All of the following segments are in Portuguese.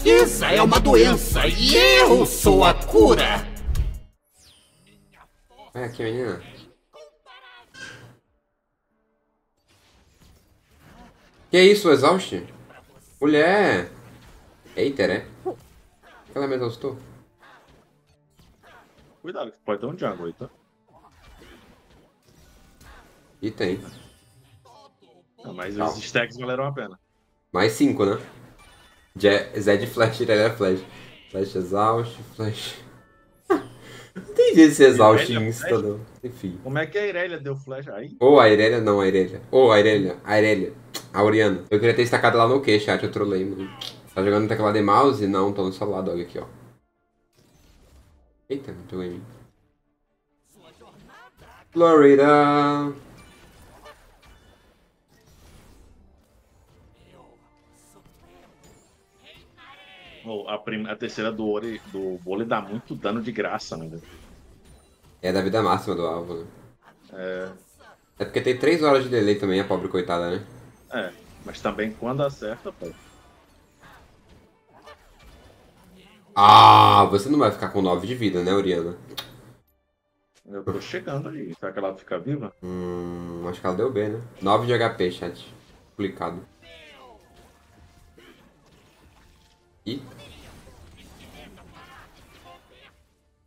fraqueza é uma doença e eu sou a cura. Vai aqui, menina. Que isso, exauste? Mulher! Eita, né? que ela me exaustou? Cuidado, que pode ter um jungle aí, tá? E tem. Não, mas Calma. os stacks valeram a pena. Mais cinco, né? Zed Flash, Irelia Flash. Flash Exaust, Flash. não entendi esse Exaust insta, não. Enfim. Como é que a Irelia deu flash aí? Ou a Irelia, não, a Irelia. Ou a Irelia, a Irelia. A Oriana. Eu queria ter estacado lá no Q, chat, eu trolei, mano. Tá jogando no teclado e mouse? Não, tô no celular, dog, aqui, ó. Eita, não pegou em mim. Florida. A, prim- a terceira do Ori, do vôlei dá muito dano de graça, né? É da vida máxima do alvo, né? É, É porque tem 3 horas de delay também, a pobre coitada, né? é, mas também quando acerta, pô. Ah, você não vai ficar com 9 de vida, né, Oriana? Eu tô chegando ali. Será que ela fica viva? Hum, acho que ela deu B, né? 9 de HP, chat. Complicado. Ih,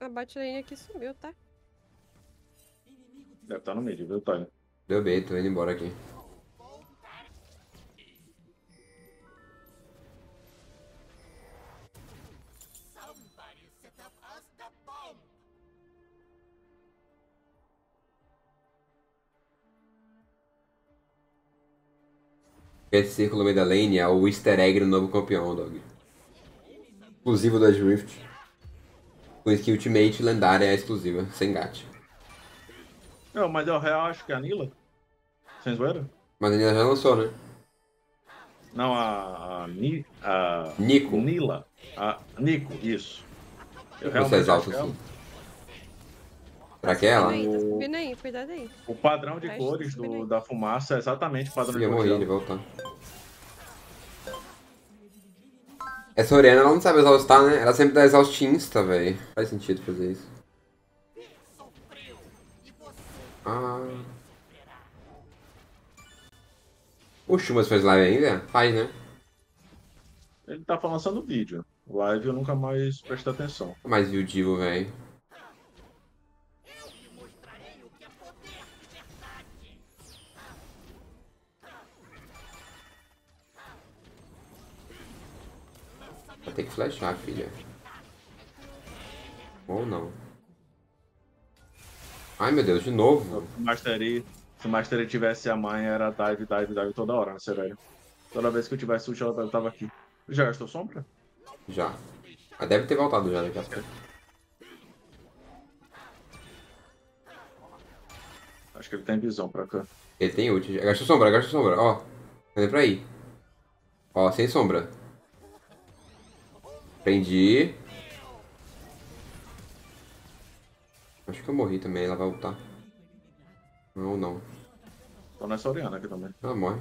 A bot lane aqui subiu, tá? Deve estar no meio, viu, Tony? deu B, tô indo embora aqui. Esse círculo no meio da lane é o easter egg do novo campeão, dog. Exclusivo das Rift. Com skin Ultimate lendária é exclusiva, sem gato. Não, mas eu real acho que é a Nila. Sem zoeira? Mas ainda já lançou, né? Não, a. a, Ni, a Nico. Nila. A Nico, isso. Eu Você realmente exalta acho que é assim. ela. Pra que ela? Aí, tá O- subindo aí, cuidado aí. O padrão de cores do, da fumaça é exatamente o padrão Ih, de eu cores morri, ele dela. Essa Oriana, ela não sabe exaustar, né? Ela sempre dá exaust insta, velho. Faz sentido fazer isso. Ah. O Chumas faz live ainda? Faz, né? Ele tá lançando vídeo. Live eu nunca mais prestei atenção. Mais viu o Divo, velho. Vai ter que flashar, filha. Ou não. Ai, meu Deus, de novo. Se o Mastery, se Mastery tivesse a mãe, era dive, dive, dive toda hora, né, sério. Toda vez que eu tivesse ult, ela tava aqui. Já gastou sombra? Já. Mas deve ter voltado já daqui a pouco. Acho que ele tem visão pra cá. Ele tem ult. Gastou sombra, gastou sombra. Ó. Indo pra aí. Ó, sem sombra. Prendi. Acho que eu morri também, ela vai voltar. Não, não. Tô nessa Oriana aqui também. Ela morre.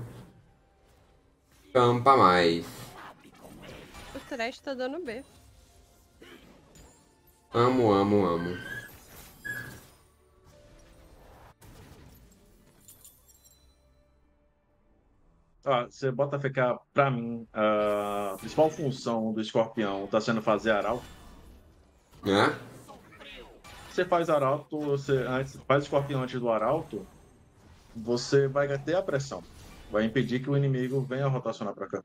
Campa mais. O trash tá dando B. Amo, amo, amo. Ah, você bota ficar, pra mim, a principal função do escorpião tá sendo fazer arauto. Né? Você faz arauto, você antes, faz escorpião antes do arauto, você vai ter a pressão. Vai impedir que o inimigo venha rotacionar pra cá.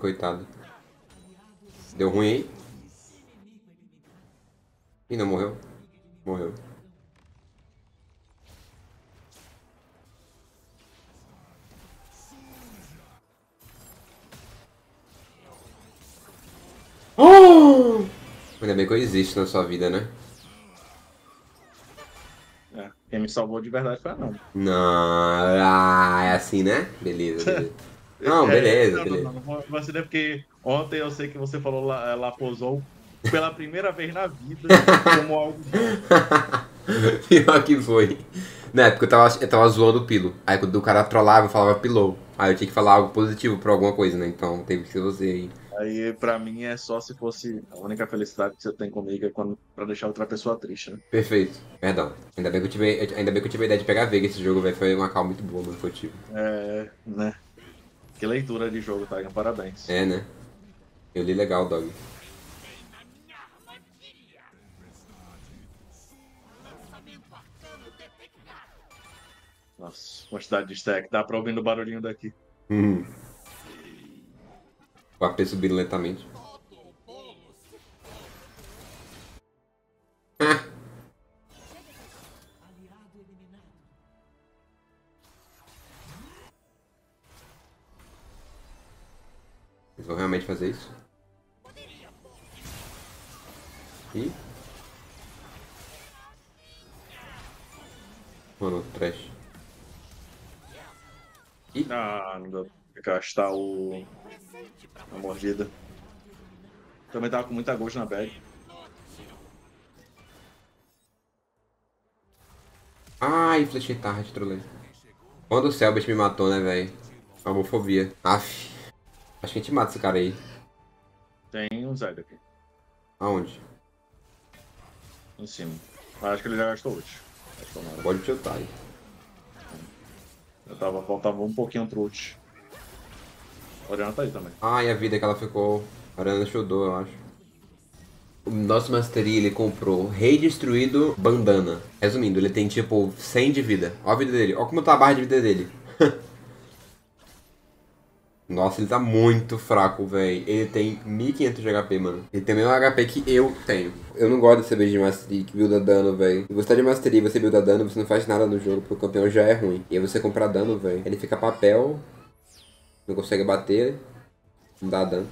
Coitado. Deu ruim aí? Ih, não morreu. Morreu. Oh! Ainda bem que eu existo na sua vida, né? É, quem me salvou de verdade foi a não. Não, ah, é assim, né? Beleza, beleza. Não, É, beleza, não, beleza. Não, não, você é porque ontem eu sei que você falou lá, lá posou pela primeira vez na vida como algo. Pior que foi. Na época eu tava, eu tava zoando o Pilo. Aí quando o cara trollava, eu falava Pilou. Aí eu tinha que falar algo positivo pra alguma coisa, né? Então teve que ser você aí. Aí pra mim é só se fosse a única felicidade que você tem comigo é quando, pra deixar outra pessoa triste, né? Perfeito. Perdão. Ainda bem que eu tive, ainda bem que eu tive a ideia de pegar Vega esse jogo, velho. Foi uma calma muito boa, mano, que eu tive. É, né? Que leitura de jogo, Tiger. Parabéns. É, né? Eu li legal, Dog. Nossa, quantidade de stack. Dá pra ouvir o barulhinho daqui. Hum. O AP subindo lentamente. Fazer isso? Ih. Mano, trash. Ah, não deu pra gastar o... a mordida. Também tava com muita gosto na bag. Ai, flechei tarde, trolei. Quando o Selbit me matou, né, velho? Homofobia. Aff. Acho que a gente mata esse cara aí. Tem um Zed aqui, Aonde? em cima. Acho que ele já gastou ult. Pode tiltar aí. Eu tava, faltava um pouquinho pro ult. A Oriana tá aí também. Ai, a vida que ela ficou. A Arana Shoudou, eu acho. O nosso Mastery, ele comprou Rei Destruído Bandana. Resumindo, ele tem tipo 100 de vida. Ó a vida dele. Ó como tá a barra de vida dele. Nossa, ele tá muito fraco, velho. Ele tem 1500 de HP, mano. Ele tem o mesmo HP que eu tenho. Eu não gosto dessa build de Mastery que builda dano, velho. Se você tá de Mastery e você builda dano, você não faz nada no jogo, porque o campeão já é ruim. E aí você comprar dano, velho. Ele fica papel, não consegue bater, não dá dano.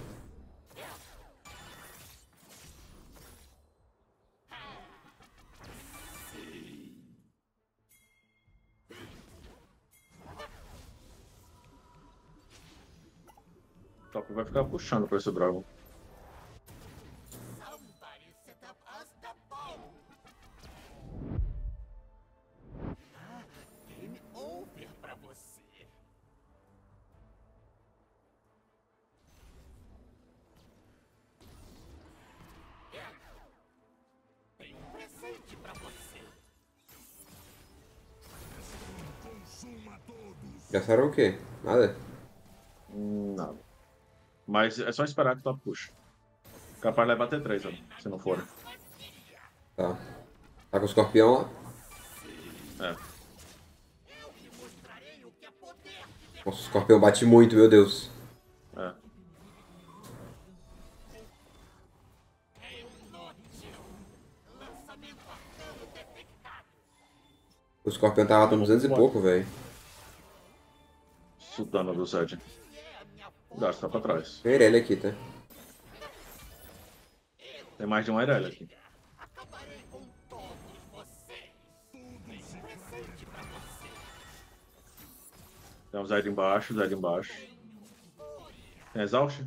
Vai ficar puxando pra esse Dragon. Gastaram o quê? Nada? Mas é só esperar que o top puxa. Capaz de levar T3, ó, se não for. Tá. Tá com o escorpião lá? É. Nossa, o escorpião bate muito, meu Deus. É. O escorpião tava com 200 e pouco, velho. Sudano do Zed. Cuidado, tá pra trás. Tem Irelia aqui, tá? Tem mais de um Irelia aqui. Tem um Zed embaixo, Zed embaixo. Tem Exaust?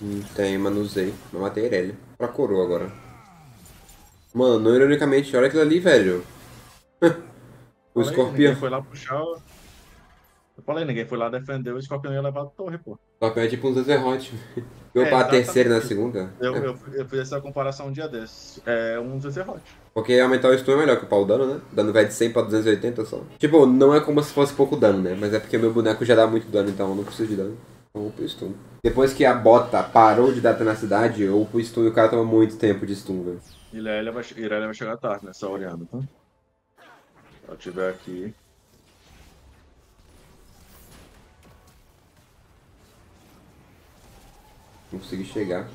Hum, tem, mas não usei. Mas matei a Irelia. Pra coroa agora. Mano, não ironicamente, olha aquilo ali, velho. o escorpião. foi lá puxar. Eu falei, ninguém foi lá defender, o escorpião ia levar a torre, pô. O escorpião é tipo um Zezerot. Eu É, e na segunda. Eu, É, eu, eu fiz essa comparação um dia desses. É um Zezerot. Porque aumentar o stun é melhor que o dano, né? Dano vai de 100 pra 280 só. Tipo, não é como se fosse pouco dano, né? Mas é porque meu boneco já dá muito dano, então eu não preciso de dano. Eu upo stun. Depois que a bota parou de dar tenacidade, eu upo stun e o cara toma muito tempo de stun, velho. Irelia vai, Irelia vai chegar tarde nessa Oriana, tá? Se ela tiver aqui. Não consegui chegar.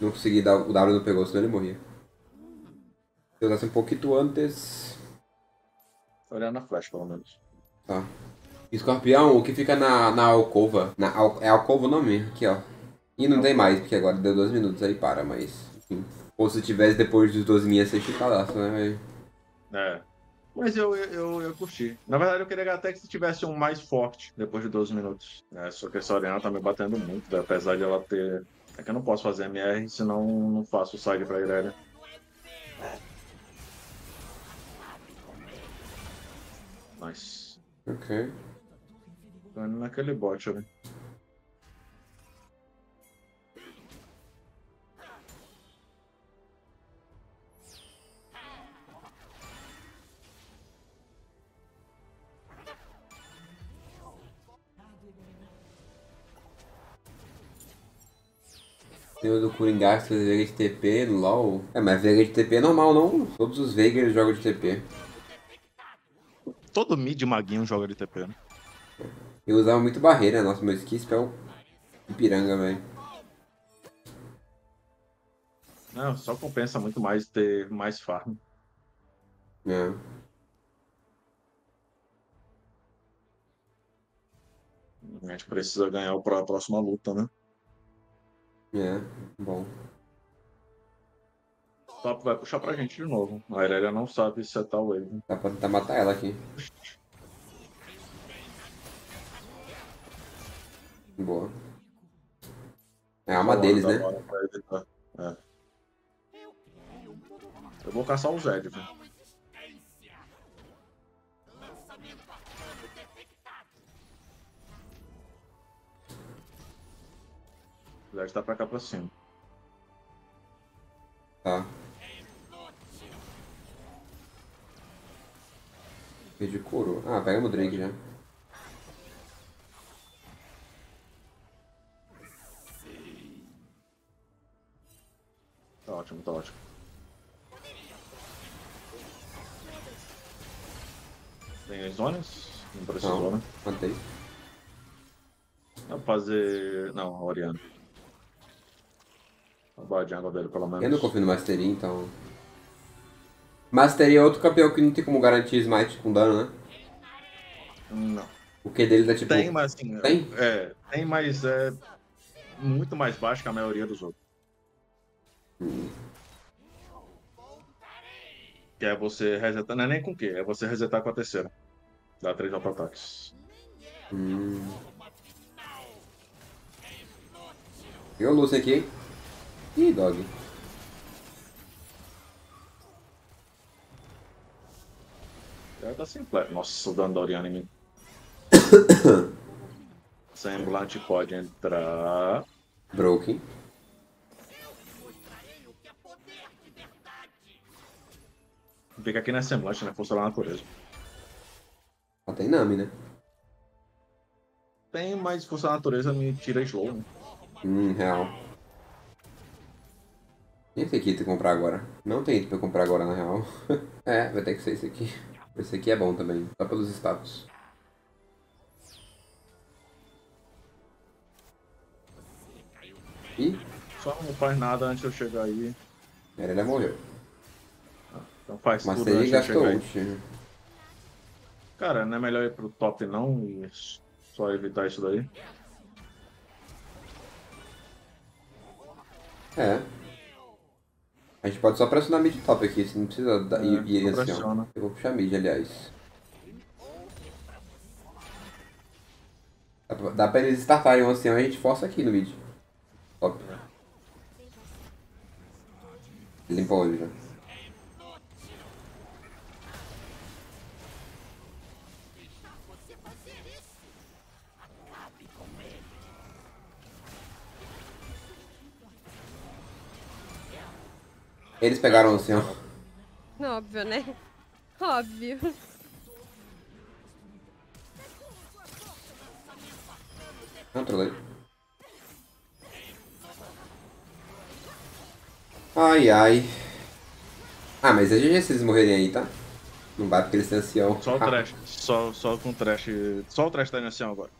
Não consegui dar. O W não pegou, senão ele morria. Se eu usasse um pouquinho antes. Oriana flash, pelo menos. Tá. Escorpião, o que fica na, na alcova. Na, al- é alcova o nome? Aqui, ó. E não tem mais, porque agora deu 12 minutos aí para, mas. Enfim. Ou se tivesse depois dos 12 minutos, ia ser chutadaço, né, velho? É. Mas eu, eu, eu curti. Na verdade, eu queria até que se tivesse um mais forte depois de 12 minutos. É, só que essa Oriana tá me batendo muito, né? apesar de ela ter. É que eu não posso fazer MR, senão não faço o side pra Irelia. Nice. Ok. Tô indo naquele bot ali. O do Coringá que faz Veiga de TP no LoL. É, mas Veiga de TP é normal, não? Todos os Veigers jogam de TP. Todo mid maguinho joga de TP, né? Eu usava muito barreira, nossa, meu ski spell piranga, velho. Não, só compensa muito mais ter mais farm. É. A gente precisa ganhar o- a próxima luta, né? É, bom. O top vai puxar pra gente de novo. A Irelia não sabe setar o wave. Dá pra tentar matar ela aqui. Boa. É a alma deles, né? É. Eu vou caçar o Zed, velho. O Zed tá pra cá pra cima. Tá. Perdi coro. Ah, pega o Drake já. Tá ótimo, tá ótimo. Tem as zonas? Não precisou, Não, né? Dá pra fazer. Não, a Oriana. Pelo menos. Eu não confio no Mastery, então. Mastery é outro campeão que não tem como garantir smite com dano, né? Não. O Q dele dá tipo. Tem, mas assim. Tem? É, tem, mas é muito mais baixo que a maioria dos outros. Que é você resetar. Não é nem com o quê? É você resetar com a terceira. Dá três auto-ataques. Hum. Pegou o Lucian aqui, hein? Ih, dog. Já tá simples. Nossa, o dano da Oriana em mim. Semblante pode entrar. Broken. Fica aqui na semblante, né? Força da natureza. Só tem Nami, né? Tem, mas força da natureza me tira slow, né? Hum, real. E esse aqui tem que comprar agora? Não tem item pra comprar agora, na real. é, vai ter que ser esse aqui. Esse aqui é bom também, só pelos status. Ih, Só não faz nada antes de eu chegar aí. ele já morreu. Então faz Mas tudo antes de eu chegar aí. Cara, não é melhor ir pro top não e só evitar isso daí? É. A gente pode só pressionar mid top aqui, você não precisa da- É, ir, ir assim, ó. Eu vou puxar mid, aliás. Dá pra, dá pra eles startarem um ancião e a gente força aqui no mid. Top. Limpou ele já. Eles pegaram o ancião. Óbvio, né? Óbvio. Não, trolei. Ai, ai. Ah, mas é GG se eles morrerem aí, tá? Não vai porque eles têm ancião. Só o Ah, trash. Só, só com o trash. Só o trash tá inicial agora.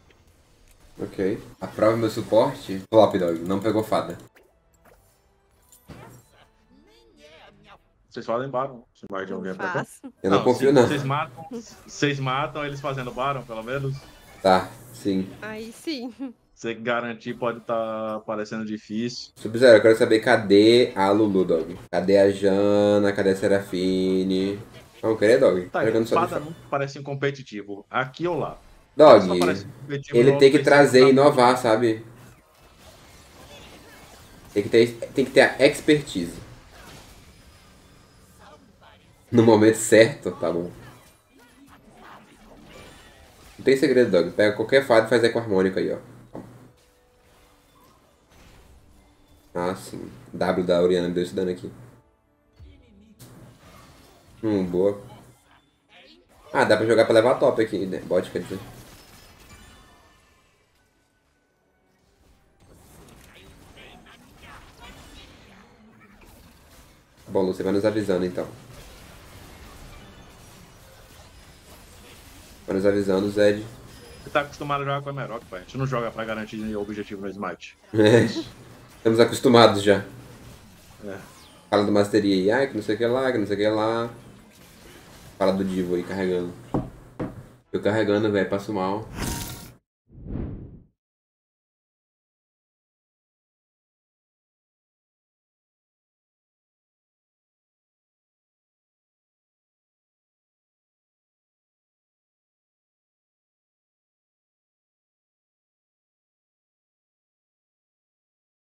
Ok. Aprova meu suporte. Flop, dog. Não pegou fada. Vocês fazem Baron. Se mais de alguém Não pra cá. Eu não, se confio, não. Vocês matam, vocês matam eles fazendo Baron, pelo menos. Tá, sim. Aí sim. Você garantir pode estar parecendo difícil. Sub-Zero, eu quero saber cadê a Lulu, dog. Cadê a Jana? Cadê a Serafine? Não, querer Dog. Tá, Jogando só espada não parece um competitivo. Aqui ou lá? Dog, ele tem que trazer e na- inovar, sabe? Tem que ter, tem que ter a expertise. No momento certo, tá bom. Não tem segredo, Dog. Pega qualquer fado e faz eco harmônico aí, ó. Ah, sim. W da Oriana me deu esse dano aqui. Hum, boa. Ah, dá pra jogar pra levar top aqui, né? Bot, quer dizer. Bom, você vai nos avisando então. Vai nos avisando, Zed. Você tá acostumado a jogar com a Emerok, pai. A gente não joga pra garantir o objetivo no Smite. É. Estamos acostumados já. É. Fala do Mastery aí, ai, que não sei o que lá, que não sei o que lá. Fala do Divo aí carregando. Eu carregando, velho, passo mal.